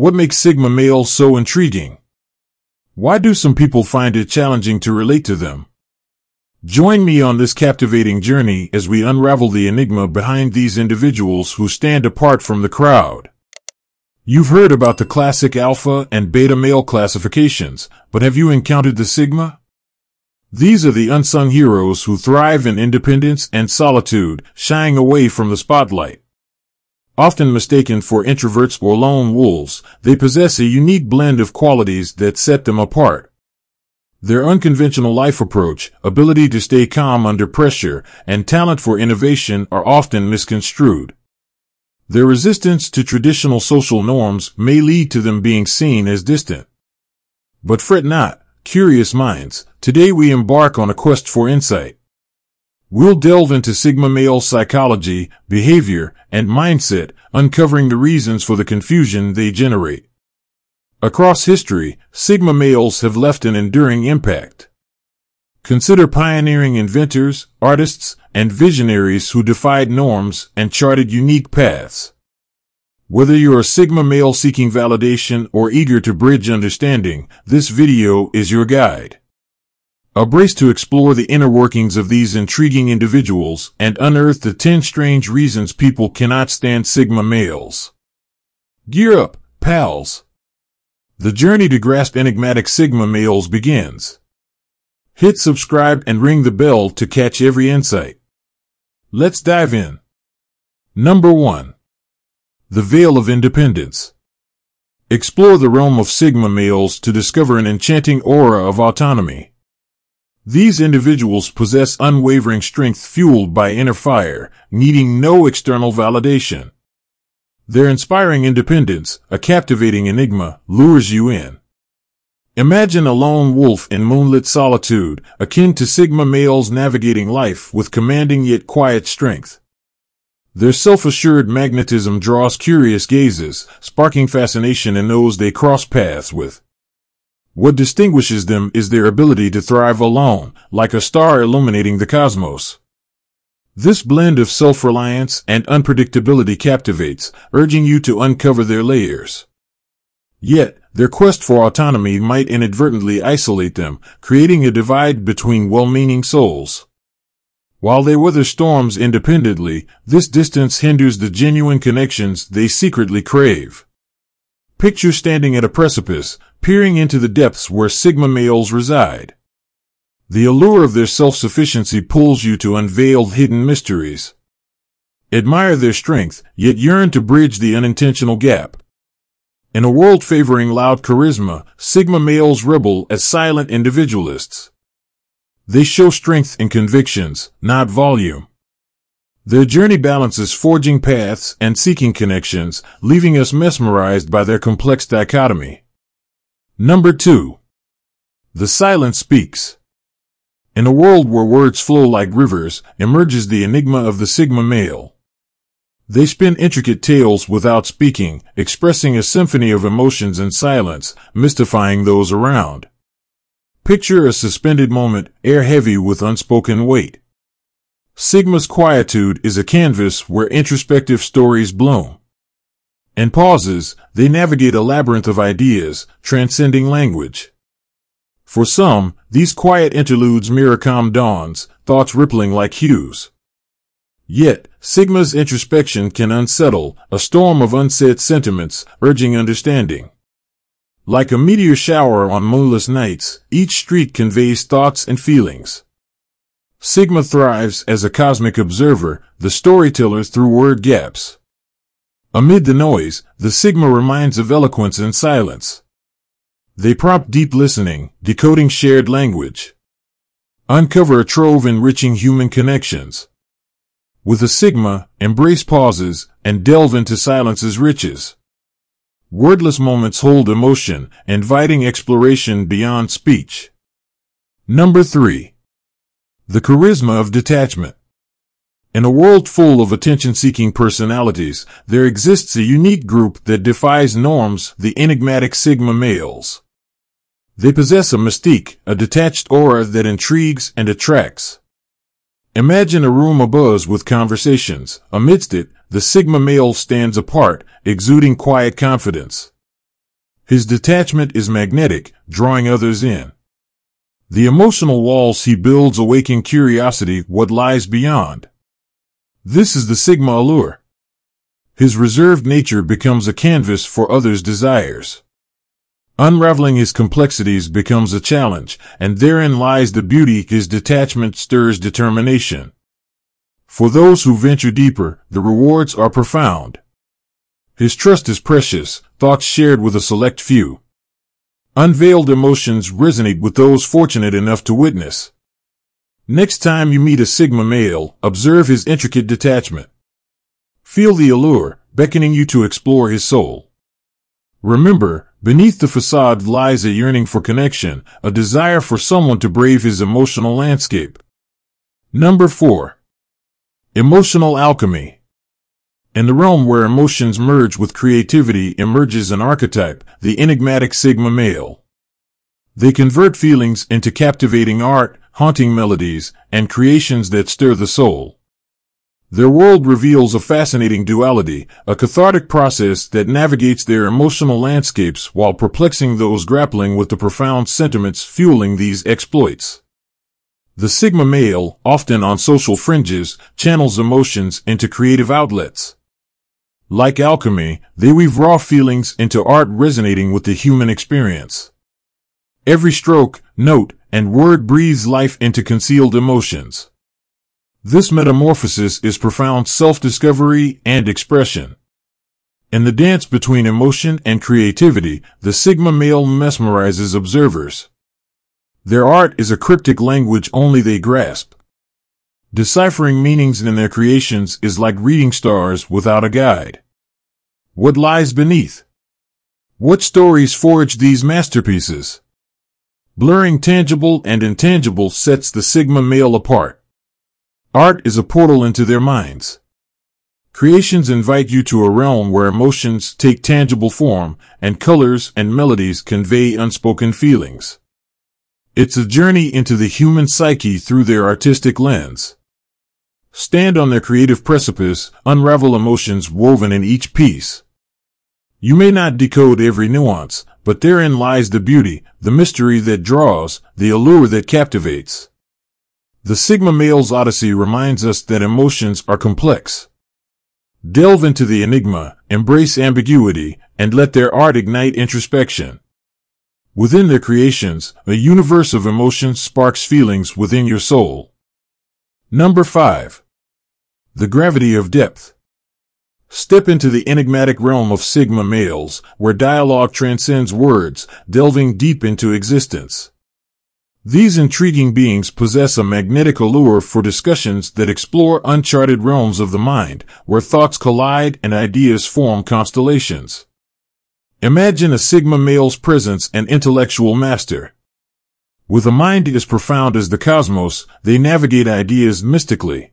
What makes Sigma males so intriguing? Why do some people find it challenging to relate to them? Join me on this captivating journey as we unravel the enigma behind these individuals who stand apart from the crowd. You've heard about the classic alpha and beta male classifications, but have you encountered the sigma? These are the unsung heroes who thrive in independence and solitude, shying away from the spotlight. Often mistaken for introverts or lone wolves, they possess a unique blend of qualities that set them apart. Their unconventional life approach, ability to stay calm under pressure, and talent for innovation are often misconstrued. Their resistance to traditional social norms may lead to them being seen as distant. But fret not, curious minds, today we embark on a quest for insight. We'll delve into Sigma male psychology, behavior, and mindset, uncovering the reasons for the confusion they generate. Across history, Sigma males have left an enduring impact. Consider pioneering inventors, artists, and visionaries who defied norms and charted unique paths. Whether you're a Sigma male seeking validation or eager to bridge understanding, this video is your guide. A brace to explore the inner workings of these intriguing individuals and unearth the 10 strange reasons people cannot stand Sigma males. Gear up, pals. The journey to grasp enigmatic Sigma males begins. Hit subscribe and ring the bell to catch every insight. Let's dive in. Number 1. The Veil of Independence. Explore the realm of Sigma males to discover an enchanting aura of autonomy. These individuals possess unwavering strength fueled by inner fire, needing no external validation. Their inspiring independence, a captivating enigma, lures you in. Imagine a lone wolf in moonlit solitude, akin to Sigma males navigating life with commanding yet quiet strength. Their self-assured magnetism draws curious gazes, sparking fascination in those they cross paths with. What distinguishes them is their ability to thrive alone, like a star illuminating the cosmos. This blend of self-reliance and unpredictability captivates, urging you to uncover their layers. Yet, their quest for autonomy might inadvertently isolate them, creating a divide between well-meaning souls. While they weather storms independently, this distance hinders the genuine connections they secretly crave. Picture standing at a precipice, peering into the depths where Sigma males reside. The allure of their self-sufficiency pulls you to unveil hidden mysteries. Admire their strength, yet yearn to bridge the unintentional gap. In a world favoring loud charisma, Sigma males rebel as silent individualists. They show strength in convictions, not volume. Their journey balances forging paths and seeking connections, leaving us mesmerized by their complex dichotomy. Number 2. The silence speaks. In a world where words flow like rivers, emerges the enigma of the Sigma male. They spin intricate tales without speaking, expressing a symphony of emotions in silence, mystifying those around. Picture a suspended moment, air heavy with unspoken weight. Sigma's quietude is a canvas where introspective stories bloom. In pauses, they navigate a labyrinth of ideas, transcending language. For some, these quiet interludes mirror calm dawns, thoughts rippling like hues. Yet, Sigma's introspection can unsettle, a storm of unsaid sentiments, urging understanding. Like a meteor shower on moonless nights, each street conveys thoughts and feelings. Sigma thrives as a cosmic observer, the storyteller through word gaps. Amid the noise, the Sigma reminds of eloquence and silence. They prompt deep listening, decoding shared language. Uncover a trove enriching human connections. With a Sigma, embrace pauses and delve into silence's riches. Wordless moments hold emotion, inviting exploration beyond speech. Number 3. The charisma of detachment. In a world full of attention-seeking personalities, there exists a unique group that defies norms, the enigmatic Sigma males. They possess a mystique, a detached aura that intrigues and attracts. Imagine a room abuzz with conversations. Amidst it, the Sigma male stands apart, exuding quiet confidence. His detachment is magnetic, drawing others in. The emotional walls he builds awaken curiosity what lies beyond. This is the Sigma allure. His reserved nature becomes a canvas for others' desires. Unraveling his complexities becomes a challenge, and therein lies the beauty his detachment stirs determination. For those who venture deeper, the rewards are profound. His trust is precious, thoughts shared with a select few. Unveiled emotions resonate with those fortunate enough to witness. Next time you meet a Sigma male, observe his intricate detachment. Feel the allure, beckoning you to explore his soul. Remember, beneath the facade lies a yearning for connection, a desire for someone to brave his emotional landscape. Number 4. Emotional Alchemy In the realm where emotions merge with creativity emerges an archetype, the enigmatic Sigma male. They convert feelings into captivating art, haunting melodies, and creations that stir the soul. Their world reveals a fascinating duality, a cathartic process that navigates their emotional landscapes while perplexing those grappling with the profound sentiments fueling these exploits. The Sigma male, often on social fringes, channels emotions into creative outlets. Like alchemy, they weave raw feelings into art resonating with the human experience. Every stroke, note, and word breathes life into concealed emotions. This metamorphosis is profound self-discovery and expression. In the dance between emotion and creativity, the Sigma male mesmerizes observers. Their art is a cryptic language only they grasp. Deciphering meanings in their creations is like reading stars without a guide. What lies beneath? What stories forge these masterpieces? Blurring tangible and intangible sets the Sigma male apart. Art is a portal into their minds. Creations invite you to a realm where emotions take tangible form and colors and melodies convey unspoken feelings. It's a journey into the human psyche through their artistic lens. Stand on their creative precipice, unravel emotions woven in each piece. You may not decode every nuance, but therein lies the beauty, the mystery that draws, the allure that captivates. The Sigma male's odyssey reminds us that emotions are complex. Delve into the enigma, embrace ambiguity, and let their art ignite introspection. Within their creations, a universe of emotions sparks feelings within your soul. Number 5. The Gravity of Depth. Step into the enigmatic realm of Sigma males, where dialogue transcends words, delving deep into existence. These intriguing beings possess a magnetic allure for discussions that explore uncharted realms of the mind, where thoughts collide and ideas form constellations. Imagine a Sigma male's presence and intellectual master. With a mind as profound as the cosmos, they navigate ideas mystically.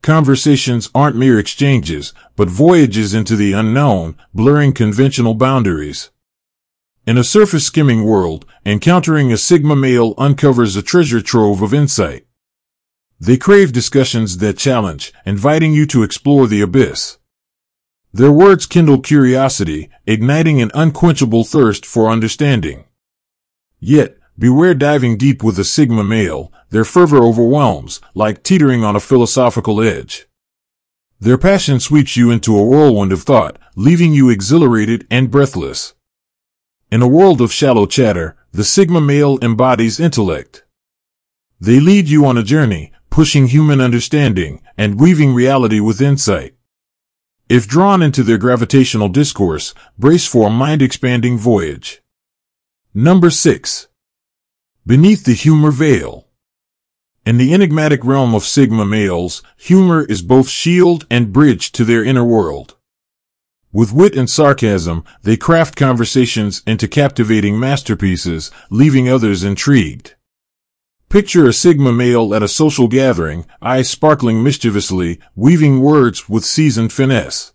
Conversations aren't mere exchanges, but voyages into the unknown, blurring conventional boundaries. In a surface skimming world, encountering a Sigma male uncovers a treasure trove of insight. They crave discussions that challenge, inviting you to explore the abyss. Their words kindle curiosity, igniting an unquenchable thirst for understanding. Yet, beware diving deep with a Sigma male, their fervor overwhelms, like teetering on a philosophical edge. Their passion sweeps you into a whirlwind of thought, leaving you exhilarated and breathless. In a world of shallow chatter, the Sigma male embodies intellect. They lead you on a journey, pushing human understanding and weaving reality with insight. If drawn into their gravitational discourse, brace for a mind-expanding voyage. Number 6. Beneath the Humor Veil. In the enigmatic realm of Sigma males, humor is both shield and bridge to their inner world. With wit and sarcasm, they craft conversations into captivating masterpieces, leaving others intrigued. Picture a Sigma male at a social gathering, eyes sparkling mischievously, weaving words with seasoned finesse.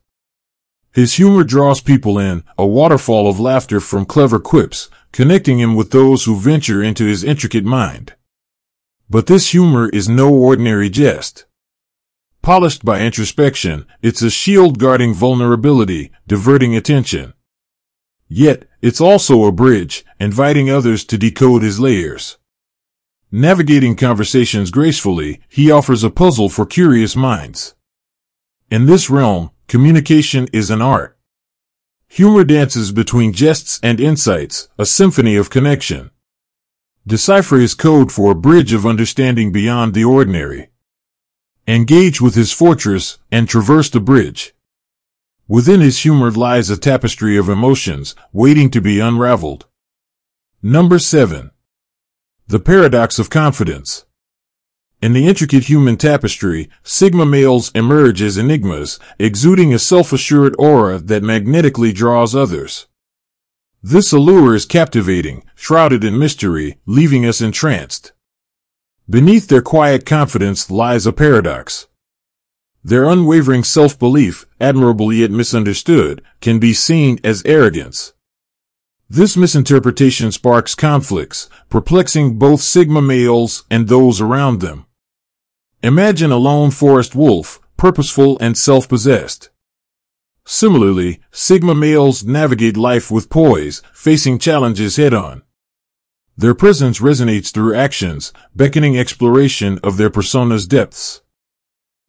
His humor draws people in, a waterfall of laughter from clever quips, connecting him with those who venture into his intricate mind. But this humor is no ordinary jest. Polished by introspection, it's a shield guarding vulnerability, diverting attention. Yet, it's also a bridge, inviting others to decode his layers. Navigating conversations gracefully, he offers a puzzle for curious minds. In this realm, communication is an art. Humor dances between jests and insights, a symphony of connection. Decipher his code for a bridge of understanding beyond the ordinary. Engage with his fortress and traverse the bridge. Within his humor lies a tapestry of emotions, waiting to be unraveled. Number 7. The Paradox of Confidence. In the intricate human tapestry, Sigma males emerge as enigmas, exuding a self-assured aura that magnetically draws others. This allure is captivating, shrouded in mystery, leaving us entranced. Beneath their quiet confidence lies a paradox. Their unwavering self-belief, admirable yet misunderstood, can be seen as arrogance. This misinterpretation sparks conflicts, perplexing both Sigma males and those around them. Imagine a lone forest wolf, purposeful and self-possessed. Similarly, Sigma males navigate life with poise, facing challenges head-on. Their presence resonates through actions, beckoning exploration of their persona's depths.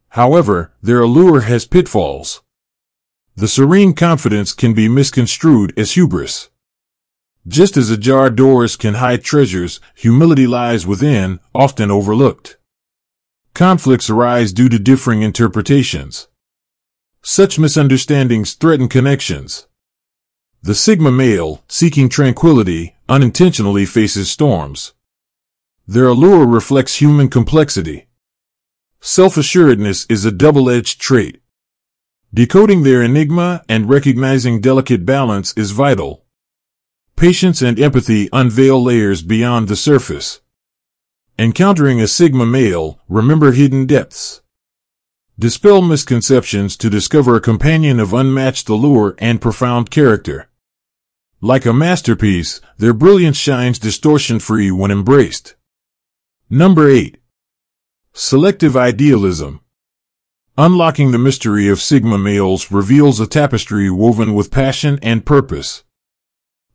However, their allure has pitfalls. The serene confidence can be misconstrued as hubris. Just as ajar doors can hide treasures, humility lies within, often overlooked. Conflicts arise due to differing interpretations. Such misunderstandings threaten connections. The Sigma male, seeking tranquility, unintentionally faces storms. Their allure reflects human complexity. Self-assuredness is a double-edged trait. Decoding their enigma and recognizing delicate balance is vital. Patience and empathy unveil layers beyond the surface. Encountering a Sigma male, remember hidden depths. Dispel misconceptions to discover a companion of unmatched allure and profound character. Like a masterpiece, their brilliance shines distortion-free when embraced. Number 8. Selective idealism. Unlocking the mystery of Sigma males reveals a tapestry woven with passion and purpose.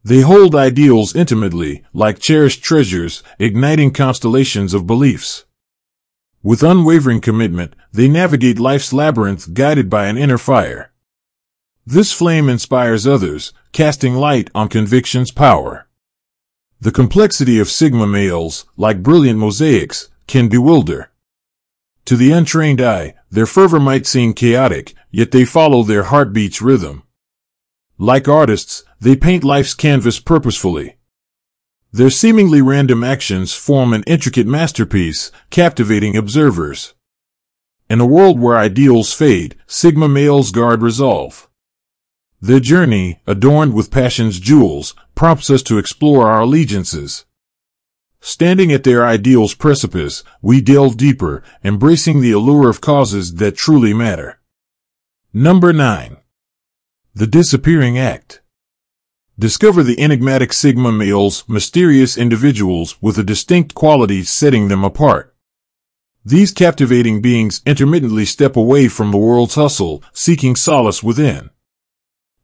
They hold ideals intimately, like cherished treasures, igniting constellations of beliefs. With unwavering commitment, they navigate life's labyrinth guided by an inner fire. This flame inspires others, casting light on conviction's power. The complexity of Sigma males, like brilliant mosaics, can bewilder. To the untrained eye, their fervor might seem chaotic, yet they follow their heartbeat's rhythm. Like artists, they paint life's canvas purposefully. Their seemingly random actions form an intricate masterpiece, captivating observers. In a world where ideals fade, Sigma males guard resolve. Their journey, adorned with passion's jewels, prompts us to explore our allegiances. Standing at their ideal's precipice, we delve deeper, embracing the allure of causes that truly matter. Number 9. The Disappearing Act. Discover the enigmatic Sigma males, mysterious individuals with a distinct quality setting them apart. These captivating beings intermittently step away from the world's hustle, seeking solace within.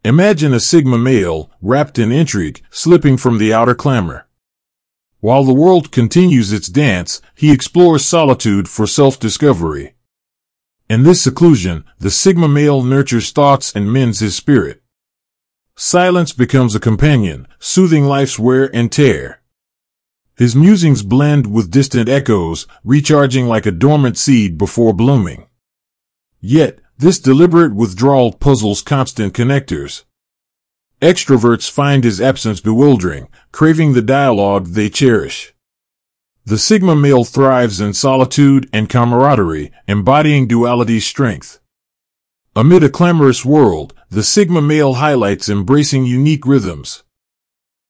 Imagine a Sigma male, wrapped in intrigue, slipping from the outer clamor. While the world continues its dance, he explores solitude for self-discovery. In this seclusion, the Sigma male nurtures thoughts and mends his spirit. Silence becomes a companion, soothing life's wear and tear. His musings blend with distant echoes, recharging like a dormant seed before blooming. Yet, this deliberate withdrawal puzzles constant connectors. Extroverts find his absence bewildering, craving the dialogue they cherish. The Sigma male thrives in solitude and camaraderie, embodying duality's strength. Amid a clamorous world, the Sigma male highlights embracing unique rhythms.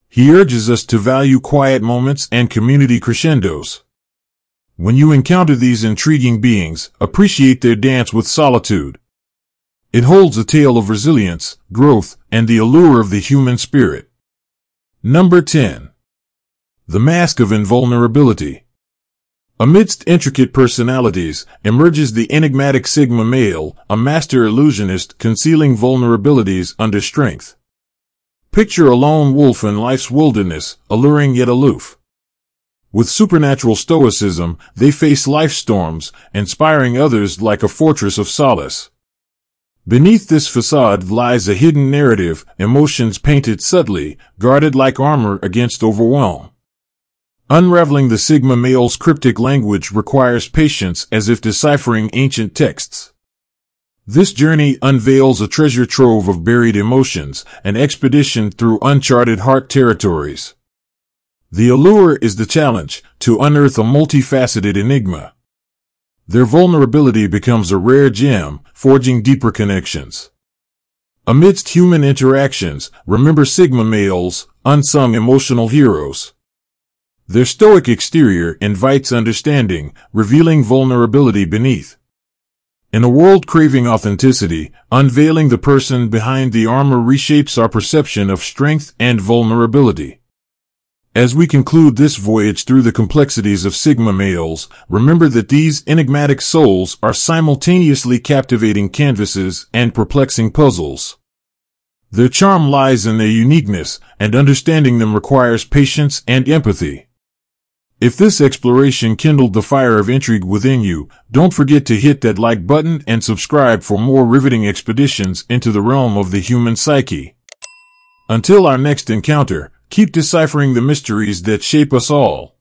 He urges us to value quiet moments and community crescendos. When you encounter these intriguing beings, appreciate their dance with solitude. It holds a tale of resilience, growth, and the allure of the human spirit. Number 10. The Mask of Invulnerability. Amidst intricate personalities emerges the enigmatic Sigma male, a master illusionist concealing vulnerabilities under strength. Picture a lone wolf in life's wilderness, alluring yet aloof. With supernatural stoicism, they face life storms, inspiring others like a fortress of solace. Beneath this facade lies a hidden narrative, emotions painted subtly, guarded like armor against overwhelm. Unraveling the Sigma male's cryptic language requires patience as if deciphering ancient texts. This journey unveils a treasure trove of buried emotions, an expedition through uncharted heart territories. The allure is the challenge, to unearth a multifaceted enigma. Their vulnerability becomes a rare gem, forging deeper connections. Amidst human interactions, remember Sigma males, unsung emotional heroes. Their stoic exterior invites understanding, revealing vulnerability beneath. In a world craving authenticity, unveiling the person behind the armor reshapes our perception of strength and vulnerability. As we conclude this voyage through the complexities of Sigma males, remember that these enigmatic souls are simultaneously captivating canvases and perplexing puzzles. Their charm lies in their uniqueness, and understanding them requires patience and empathy. If this exploration kindled the fire of intrigue within you, don't forget to hit that like button and subscribe for more riveting expeditions into the realm of the human psyche. Until our next encounter, keep deciphering the mysteries that shape us all.